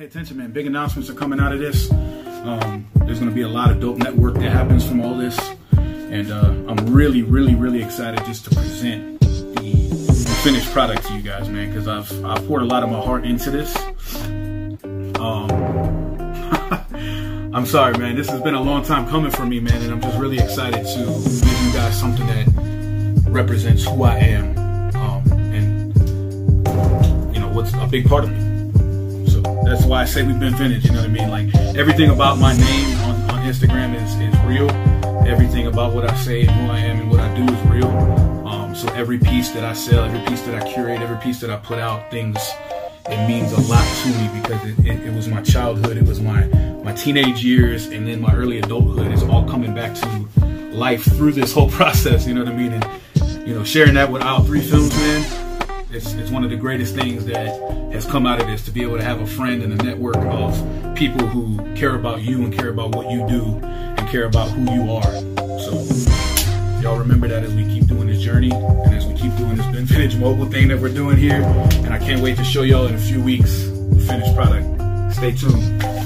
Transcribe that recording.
Pay attention, man. Big announcements are coming out of this. Um, there's going to be a lot of dope network that happens from all this. And uh, I'm really, really, really excited just to present the finished product to you guys, man, because I've, I've poured a lot of my heart into this. Um, I'm sorry, man. This has been a long time coming for me, man, and I'm just really excited to give you guys something that represents who I am um, and, you know, what's a big part of me. That's why I say we've been vintage, you know what I mean? Like everything about my name on, on Instagram is, is real. Everything about what I say and who I am and what I do is real. Um, so every piece that I sell, every piece that I curate, every piece that I put out, things, it means a lot to me because it, it, it was my childhood, it was my, my teenage years, and then my early adulthood. It's all coming back to life through this whole process, you know what I mean? And, you know, sharing that with Aisle 3 Films, man, it's, it's one of the greatest things that has come out of this to be able to have a friend and a network of people who care about you and care about what you do and care about who you are. So y'all remember that as we keep doing this journey and as we keep doing this vintage mobile thing that we're doing here. And I can't wait to show y'all in a few weeks the finished product. Stay tuned.